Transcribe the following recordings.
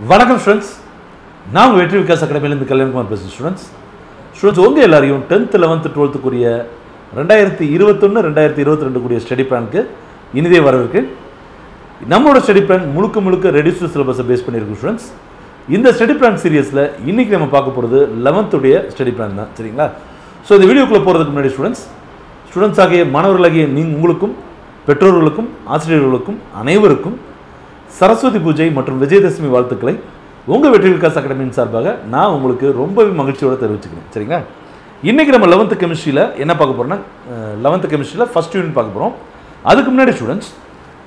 வணக்கம் ஸ்டூடெண்ட்ஸ் நான் உங்கள் வெற்றி விகாஸ் அகாடமியிலேருந்து கல்யாண்குமார் பேசுகிறேன் ஸ்டூடெண்ட்ஸ் ஸ்டூடெண்ட்ஸ் உங்கள் எல்லாரையும் டென்த்து லெவன்த்து டுவெல்த்துக்குரிய ரெண்டாயிரத்தி இருபத்தொன்று ரெண்டாயிரத்தி இருபத்தி ரெண்டு கூடிய ஸ்டடி பிளானுக்கு இனிதே வரவிருக்கு நம்மளோட ஸ்டடி பிளான் முழுக்க முழுக்க ரெடியூஸ்டு சிலபஸை பேஸ் பண்ணியிருக்கோம் ஸ்டூடெண்ட்ஸ் இந்த ஸ்டடி பிளான் சீரியஸில் இன்றைக்கி நம்ம பார்க்க போகிறது லெவன்த்துடைய ஸ்டடி பிளான் தான் சரிங்களா? ஸோ இந்த வீடியோக்குள்ளே போகிறதுக்கு முன்னாடி ஸ்டூடெண்ட்ஸ் ஸ்டூடெண்ட்ஸ் ஆகிய மாணவர்களாகிய நீ உங்களுக்கும் பெற்றோர்களுக்கும் ஆசிரியர்களுக்கும் அனைவருக்கும் சரஸ்வதி பூஜை மற்றும் விஜயதசமி வாழ்த்துக்களை உங்கள் வெற்றி விகாஸ் அகாடமியின் சார்பாக நான் உங்களுக்கு ரொம்பவே மகிழ்ச்சியோடு தெரிவிச்சுக்கிறேன். சரிங்களா? இன்றைக்கி நம்ம லெவன்த்து கெமிஸ்ட்ரியில் என்ன பார்க்க போகிறோம்னா லெவன்த்து கெமிஸ்ட்ரியில் ஃபஸ்ட் யூனிட் பார்க்க போகிறோம் அதுக்கு முன்னாடி ஸ்டூடெண்ட்ஸ்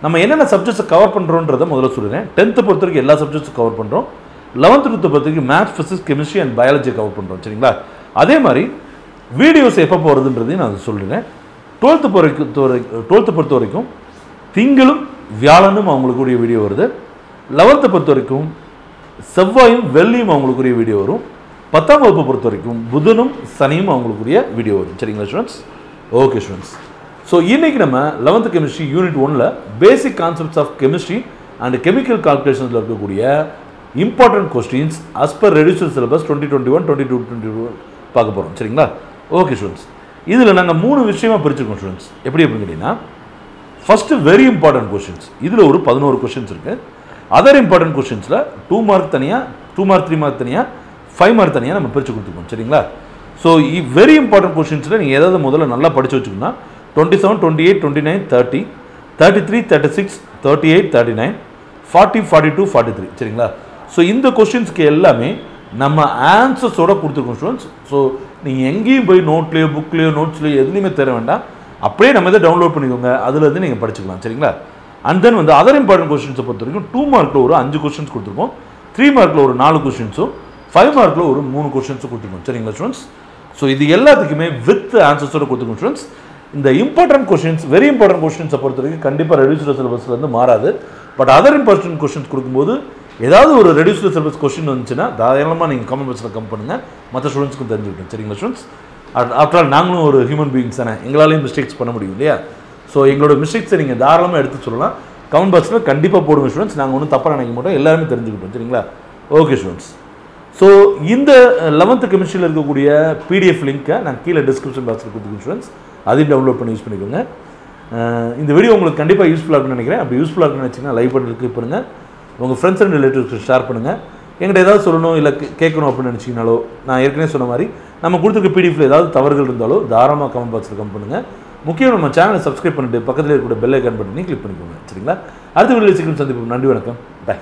நம்ம என்னென்ன சப்ஜெக்ட்ஸை கவர் பண்ணுறோன்றதை முதல்ல சொல்லுறேன். டென்த்து பொறுத்த வரைக்கும் எல்லா சப்ஜெக்ட்ஸும் கவர் பண்ணுறோம் லெவன்த்து டுவெல்த்து பொறுத்த வரைக்கும் maths physics chemistry and biology cover பண்ணுறோம் சரிங்களா? அதே மாதிரி வீடியோஸ் எப்போ போகிறதுன்றதையும் நான் சொல்லிடுறேன் டுவெல்த்து பொறுத்த டுவெல்த்து பொறுத்த வரைக்கும் திங்களும் வியாழனும் அவங்களுக்குரிய வீடியோ வருது. லெவன்த்தை பொறுத்த வரைக்கும் செவ்வாயும் வெள்ளியும் அவங்களுக்குரிய வீடியோ வரும். பத்தாம் வகுப்பு பொறுத்த வரைக்கும் புதனும் சனியும் அவங்களுக்குரிய வீடியோ வரும். சரிங்களா ஸ்டூடெண்ட்ஸ் ஓகே ஸ்டூடெண்ட்ஸ் ஸோ இன்னைக்கு நம்ம லெவன்த்து கெமிஸ்ட்ரி யூனிட் ஒன்ல basic concepts of chemistry and chemical கால்குலேஷன்ஸில் இருக்கக்கூடிய important questions as per reduced syllabus twenty twenty one twenty two twenty two பார்க்க போகிறோம் சரிங்களா? ஓகே ஸ்டூடெண்ட்ஸ் இதில் நாங்கள் மூணு விஷயமா பிரிச்சிருக்கோம் ஸ்டூடெண்ட்ஸ் எப்படி அப்படின்னு கேட்டிங்கன்னா ஃபஸ்ட்டு வெரி இம்பார்ட்டன்ட் கொஷின்ஸ் இதில் ஒரு பதினோரு கொஷின்ஸ் இருக்குது அதர் இம்பார்ட்டன்ட் கொஷின்ஸில் டூ மார்க் தனியாக டூ மார்க் த்ரீ மார்க் தனியாக ஃபைவ் மார்க் தனியாக நம்ம பிரித்து கொடுத்துருக்கோம் சரிங்களா? ஸோ வெரி இம்பார்ட்டன்ட் கொஷின்ஸில் நீங்கள் ஏதாவது முதல்ல நல்லா படித்து வச்சுக்கணும்னா twenty seven twenty eight twenty nine thirty thirty three thirty six thirty eight thirty nine forty forty two forty three சரிங்களா? ஸோ இந்த கொஷின்ஸ்க்கு எல்லாமே நம்ம ஆன்சர்ஸோட கொடுத்துருக்கோம் ஸ்டூடெண்ட்ஸ் ஸோ நீங்கள் எங்கேயும் போய் நோட்லேயோ புக்லேயோ நோட்ஸ்லேயோ எதுலேயுமே தர வேண்டாம். அப்படியே நம்ம இதை டவுன்லோட் பண்ணிக்கோங்க. அதுலேருந்து நீங்கள் படிச்சுக்கலாம். சரிங்களா? அண்ட் தென் வந்து அதர் இம்பார்ட்டன்ட் கொஸ்டின்ஸை பொறுத்த வரைக்கும் டூ மார்க்கில் ஒரு அஞ்சு கொஸ்டின்ஸ் கொடுத்துருக்கோம் த்ரீ மார்க்கில் ஒரு நாலு கொஸ்டின்ஸும் ஃபைவ் மார்க்கில் ஒரு மூணு கொஸ்டின்ஸும் கொடுத்துருக்கோம். சரிங்களா ஸ்டூடெண்ட்ஸ் ஸோ இது எல்லாத்துக்குமே வித் ஆன்சர்ஸோட கொடுத்துருக்கோம் ஸ்டூடெண்ட்ஸ் இந்த இம்பார்ட்டன்ட் கொஸ்டின்ஸ் வெரி இம்பார்ட்டன்ட் கொஸ்டின்ஸை பொறுத்த வரைக்கும் கண்டிப்பாக ரெடியூஸ்டு சிலபஸ்லேருந்து மாறாது. பட் அதர் இம்பார்ட்டன்ட் கொஸ்டின்ஸ் கொடுக்கும்போது ஏதாவது ஒரு ரெடியூஸ்டு சிலபஸ் கொஸ்டின் வந்துச்சுன்னா தாராளமாக நீங்கள் கமெண்ட் பாக்ஸில் கம் பண்ணுங்கள் மற்ற ஸ்டூடெண்ட்ஸ்க்கும் தெரிஞ்சுக்கிட்டோம். சரிங்களா ஸ்டூடெண்ட்ஸ் ஆஃப்டர் ஆல் நாங்களும் ஒரு ஹியூமன் பீயிங்ஸ் தானே. எங்களாலையும் மிஸ்டேக்ஸ் பண்ண முடியும் இல்லையா? ஸோ எங்களோட மிஸ்டேக்ஸை நீங்கள் தாராளமாக எடுத்து சொல்லலாம். கமெண்ட் பாக்ஸில் கண்டிப்பாக போடுங்க ஸ்டூடெண்ட்ஸ் நாங்கள் ஒன்றும் தப்பாக நினைக்க மாட்டோம். எல்லாருமே தெரிஞ்சுக்கிட்டோம் சரிங்களா? ஓகே ஸ்டூடெண்ட்ஸ் ஸோ இந்த லெவன்த்து கெமிஸ்ட்ரியில் இருக்கக்கூடிய பிடிஎஃப் லிங்க்கை நான் கீழே டிஸ்கிரிப்ஷன் பாக்ஸில் கொடுத்துருக்கேன் ஸ்டூடெண்ட்ஸ் அதையும் டவுன்லோட் பண்ணி யூஸ் பண்ணிக்கோங்க. இந்த வீடியோ உங்களுக்கு கண்டிப்பாக யூஸ்ஃபுல்லாக இருக்குன்னு நினைக்கிறேன். அப்படி யூஸ்ஃபுல்லாக இருக்குன்னு நினச்சிங்கன்னா லைக் பண்ணி கிளிக் பண்ணுங்கள் உங்கள் ஃப்ரெண்ட்ஸ் அண்ட் ரிலேட்டிவ்ஸ்க்கு ஷேர் பண்ணுங்கள் எங்கிட்ட ஏதாவது சொல்லணும் இல்லை கேட்கணும் அப்படின்னு நினச்சிங்கனாலோ நான் ஏற்கனவே சொன்ன மாதிரி நம்ம கொடுத்துருக்க பிடிஎஃப்ல ஏதாவது தவறுகள் இருந்தாலோ தாராளமாக கமெண்ட் பாக்ஸில் கம் பண்ணுங்கள் முக்கியம் நம்ம சேனலை சப்ஸ்கிரைப் பண்ணிட்டு பக்கத்தில் இருக்கக்கூடிய பெல் ஐக்கான் பட்டனையும் கிளிக் பண்ணிக்கோங்க. சரிங்களா? அடுத்த வீடியோ சீக்கிரம் சந்திப்போம். நன்றி வணக்கம். பை